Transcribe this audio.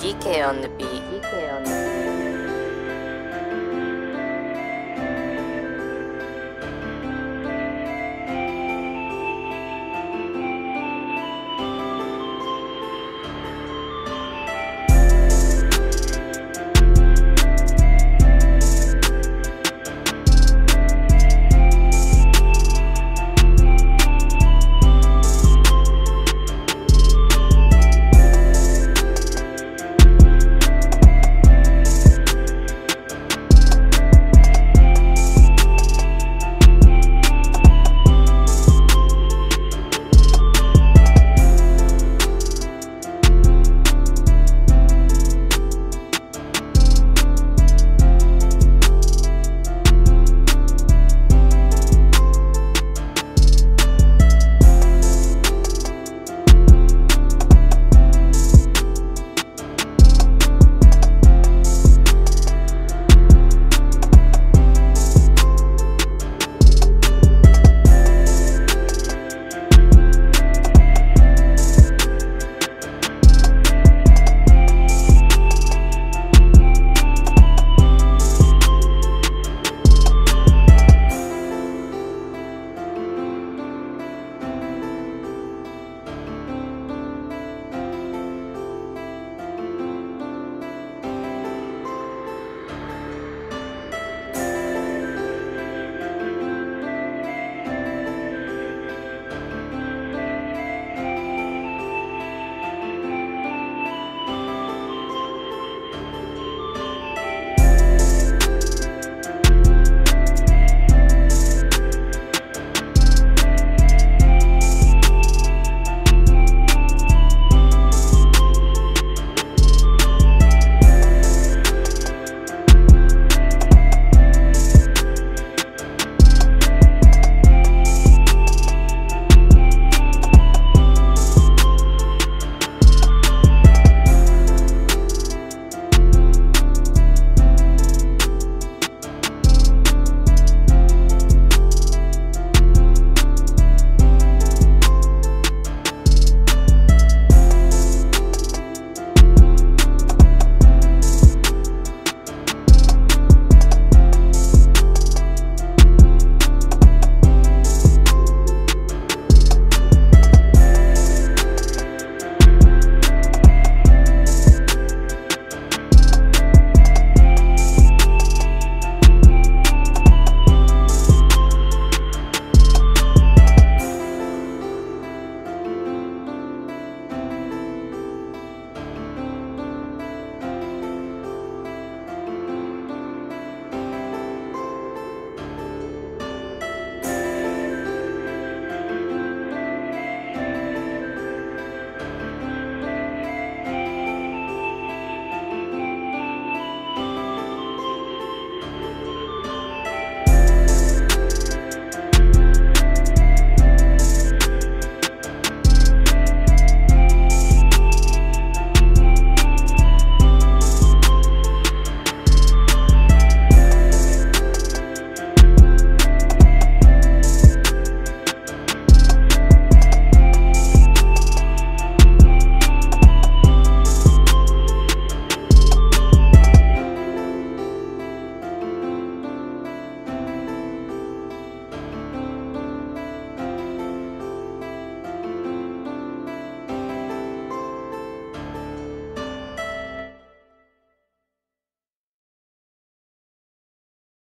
DK on the beat. DK on the beat.